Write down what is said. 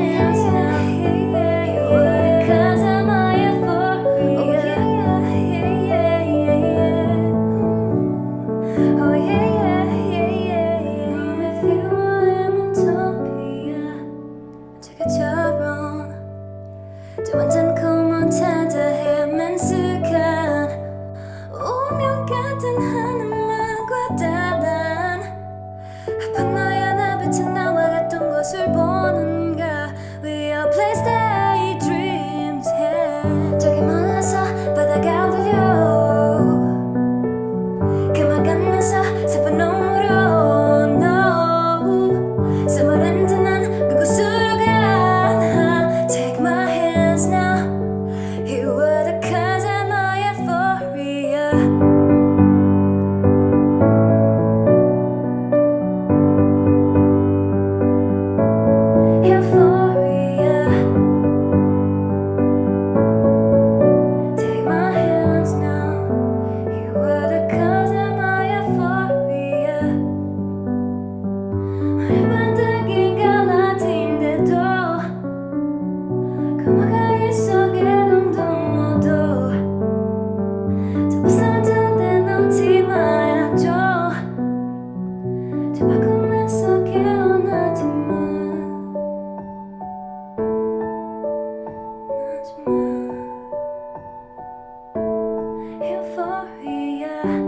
hands now. f o a you.